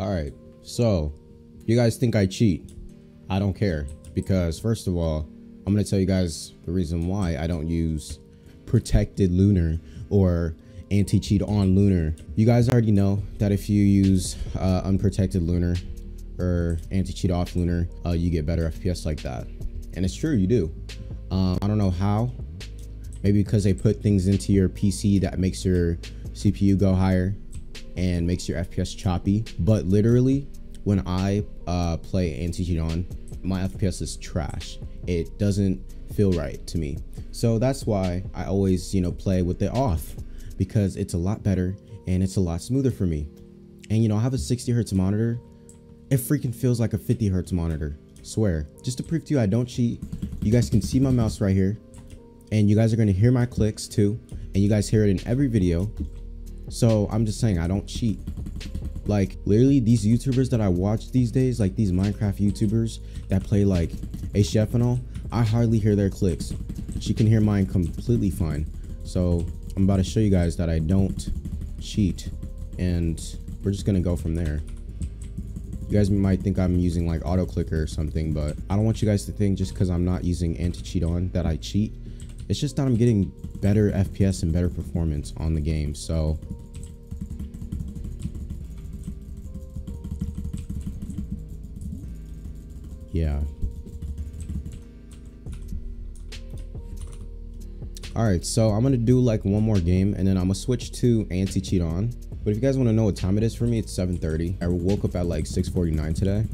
All right. So, you guys think I cheat? I don't care because first of all, I'm going to tell you guys the reason why I don't use protected lunar or anti-cheat on lunar. You guys already know that if you use uh, unprotected lunar or anti-cheat off lunar, uh, you get better FPS like that. And it's true, you do. Um, I don't know how. Maybe because they put things into your PC that makes your CPU go higher and makes your FPS choppy. But literally, when I uh, play anti-cheat on, my FPS is trash. It doesn't feel right to me. So that's why I always, you know, play with it off because it's a lot better and it's a lot smoother for me. And you know, I have a 60 hertz monitor. It freaking feels like a 50 hertz monitor. Swear. Just to prove to you I don't cheat, you guys can see my mouse right here. And you guys are gonna hear my clicks too. And you guys hear it in every video. So I'm just saying I don't cheat. Like literally these YouTubers that I watch these days, like these Minecraft YouTubers that play like HCF and all, I hardly hear their clicks. She can hear mine completely fine. So I'm about to show you guys that I don't cheat and we're just gonna go from there. You guys might think I'm using like auto clicker or something, but I don't want you guys to think just because I'm not using anti-cheat on that I cheat. It's just that I'm getting better FPS and better performance on the game. So yeah. All right, so I'm gonna do like one more game and then I'm gonna switch to anti-cheat on. But if you guys wanna know what time it is for me, it's 7.30. I woke up at like 6.49 today.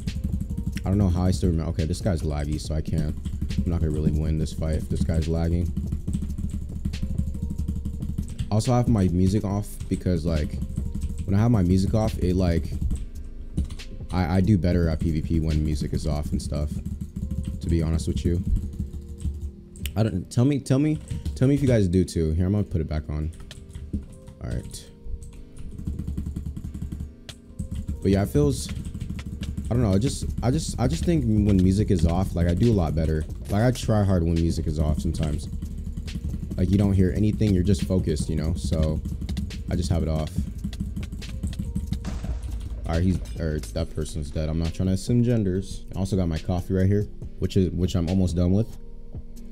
I don't know how I still remember. Okay, this guy's laggy, so I can't. I'm not gonna really win this fight if this guy's lagging. Also, I have my music off because like when I have my music off, it like I, I do better at PvP when music is off and stuff. To be honest with you. I don't tell me tell me tell me if you guys do too. Here I'm gonna put it back on. Alright. But yeah, it feels I don't know, I just I just I just think when music is off, like I do a lot better. Like I try hard when music is off sometimes. Like you don't hear anything, you're just focused, you know? So I just have it off. Alright, he's or that person's dead. I'm not trying to assume genders. I also got my coffee right here, which is which I'm almost done with.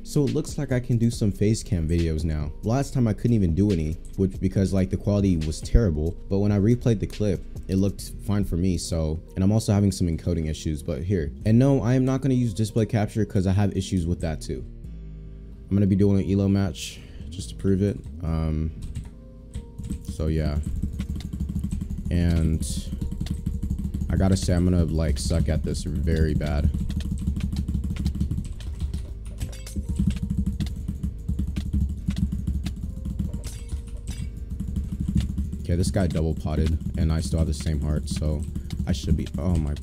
So it looks like I can do some face cam videos now. Last time I couldn't even do any, which because like the quality was terrible, but when I replayed the clip, it looked fine for me, so, and I'm also having some encoding issues, but here. And no, I am not gonna use display capture because I have issues with that too. I'm gonna be doing an elo match just to prove it. Um, so yeah. And I gotta say, I'm gonna like suck at this very bad. Okay, this guy double potted, and I still have the same heart, so I should be. Oh my.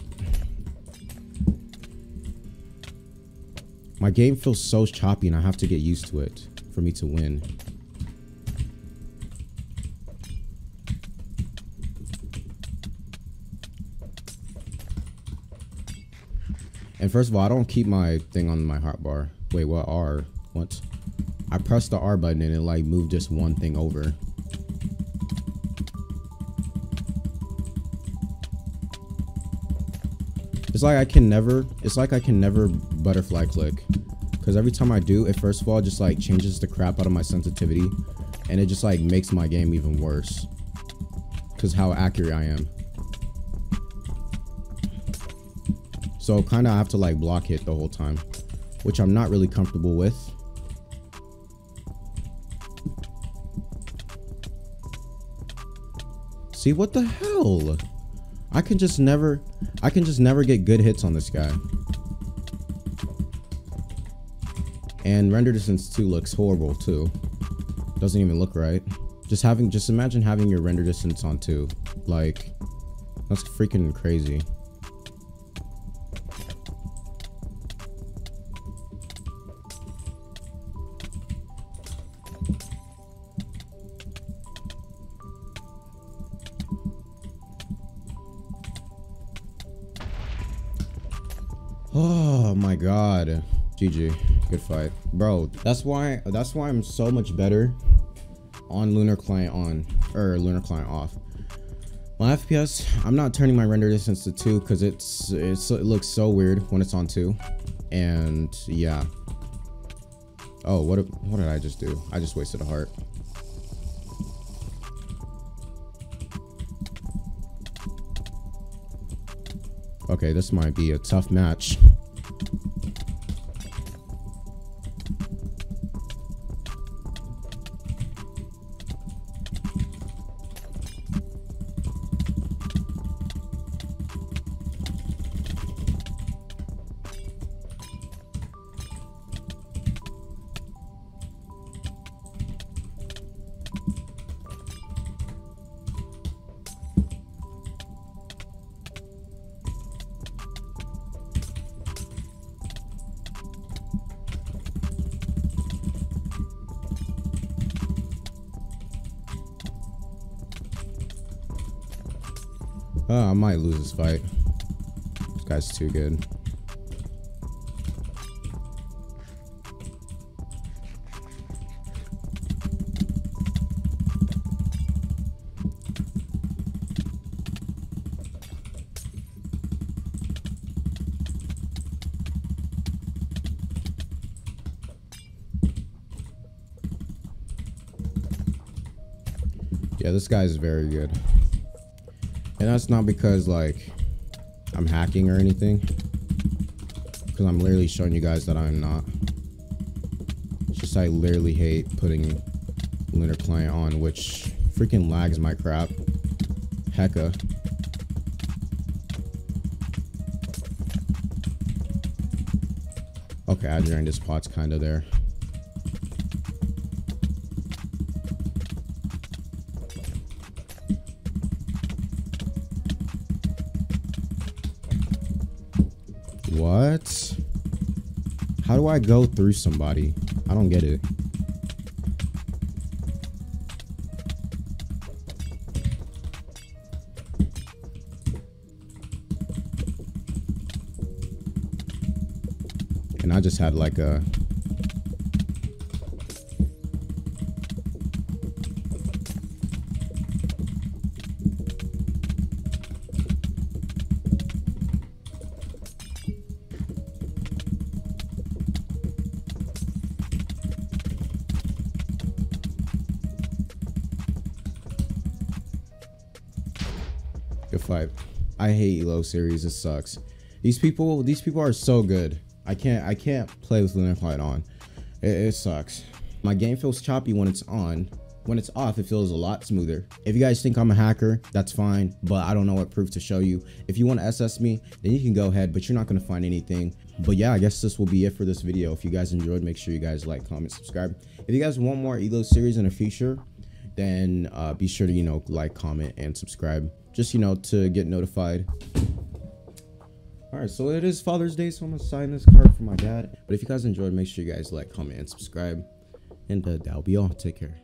My game feels so choppy, and I have to get used to it for me to win. And first of all, I don't keep my thing on my hotbar. Wait, what R? What? I pressed the R button and it like moved just one thing over. It's like I can never, it's like I can never butterfly click. Because every time I do, it first of all just like changes the crap out of my sensitivity. And it just like makes my game even worse. Because how accurate I am. So kind of have to like block hit the whole time. Which I'm not really comfortable with. See, what the hell? I can just never, I can just never get good hits on this guy. And render distance 2 looks horrible too. Doesn't even look right. Just having, just imagine having your render distance on 2. Like, that's freaking crazy. Oh my god. GG. Good fight. Bro, that's why that's why I'm so much better on Lunar Client on or Lunar Client off. My FPS, I'm not turning my render distance to 2 because it's, it's it looks so weird when it's on 2. And yeah. Oh, what what did I just do? I just wasted a heart. Okay, this might be a tough match. I might lose this fight. This guy's too good. Yeah, this guy's very good. And that's not because like I'm hacking or anything. Because I'm literally showing you guys that I'm not. It's just I literally hate putting Lunar Client on, which freaking lags my crap. Hecka. Okay, I drained his pots kinda there. What? How do I go through somebody? I don't get it. And I just had like a Good fight. I hate Elo series. It sucks. These people, these people are so good. I can't, I can't play with Lunar Client on. It, it sucks. My game feels choppy when it's on. When it's off, it feels a lot smoother. If you guys think I'm a hacker, that's fine, but I don't know what proof to show you. If you want to SS me, then you can go ahead, but you're not going to find anything. But yeah, I guess this will be it for this video. If you guys enjoyed, make sure you guys like, comment, subscribe. If you guys want more Elo series in the future, then uh, be sure to, you know, like, comment, and subscribe. Just you know to get notified. All right so it is father's day so i'm gonna sign this card for my dad. But if you guys enjoyed make sure you guys like comment and subscribe. And uh, that'll be all. Take care